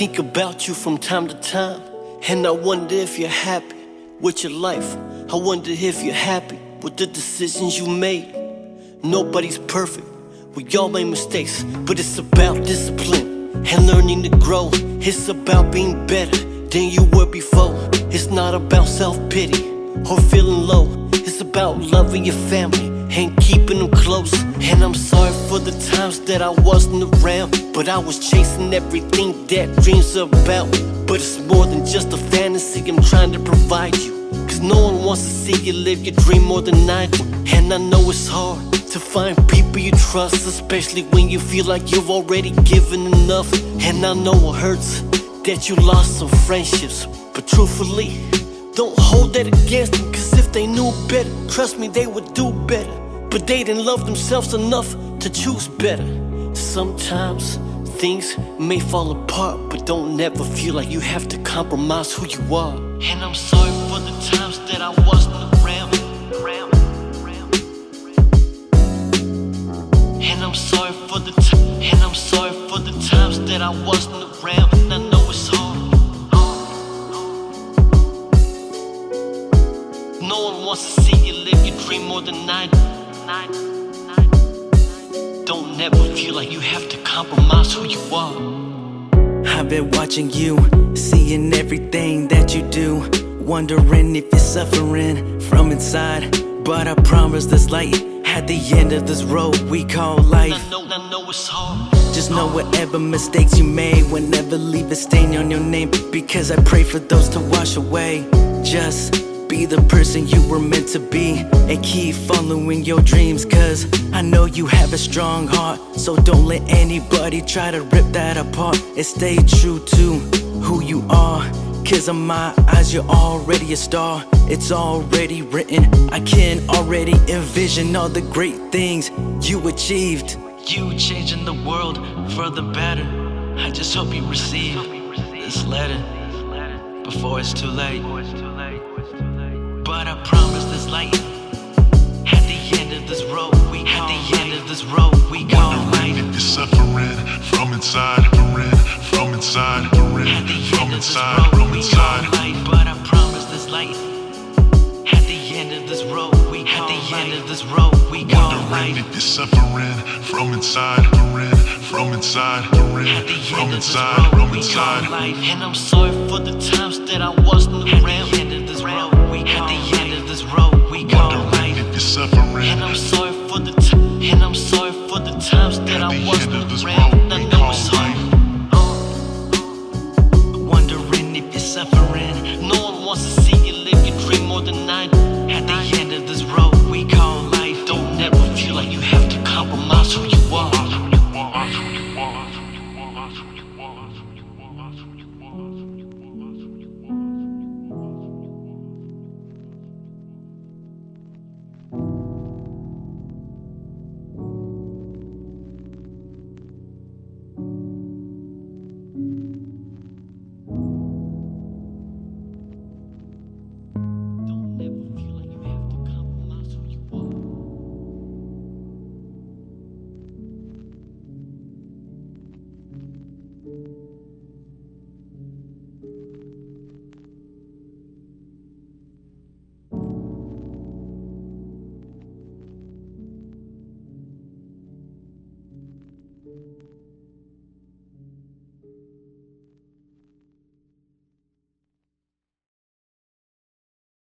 think about you from time to time, and I wonder if you're happy with your life. I wonder if you're happy with the decisions you made. Nobody's perfect, we all make mistakes, but it's about discipline and learning to grow. It's about being better than you were before. It's not about self pity or feeling low. It's about loving your family and keeping them close. And I'm sorry for the times that I wasn't around, but I was chasing everything that dreams are about. But it's more than just a fantasy I'm trying to provide you. Cause no one wants to see you live your dream more than I do. And I know it's hard to find people you trust, especially when you feel like you've already given enough. And I know it hurts that you lost some friendships, but truthfully, don't hold that against them. Cause if they knew better, trust me, they would do better. But they didn't love themselves enough to choose better. Sometimes things may fall apart, but don't never feel like you have to compromise who you are. And I'm sorry for the times that I wasn't more than. Don't never feel like you have to compromise who you are. I've been watching you, seeing everything that you do. Wondering if you're suffering from inside. But I promise there's light at the end of this road we call life. I know, I know it's hard. Just know whatever mistakes you made will never leave a stain on your name. Because I pray for those to wash away. Just be the person you were meant to be and keep following your dreams. Cause I know you have a strong heart. So don't let anybody try to rip that apart and stay true to who you are. Cause in my eyes, you're already a star. It's already written. I can already envision all the great things you achieved. You changing the world for the better. I just hope you receive this letter before it's too late. But I promise there's light at the end of this road. We at the end of this road we call life. you're suffering from inside, from inside, suffering At the from this inside, road from inside. But I promise there's light at the end of this road. We at the end of this road we call Wondering life. if you're suffering from inside, from inside, suffering At the from end of this inside, road from inside. And I'm sorry for the times that I wasn't around. And I'm sorry for the and I'm sorry for the times that at I wasn't around. I know it's hard. life. Wondering if you're suffering. No one wants to see you live your dream more than I. At the end of this road we call life.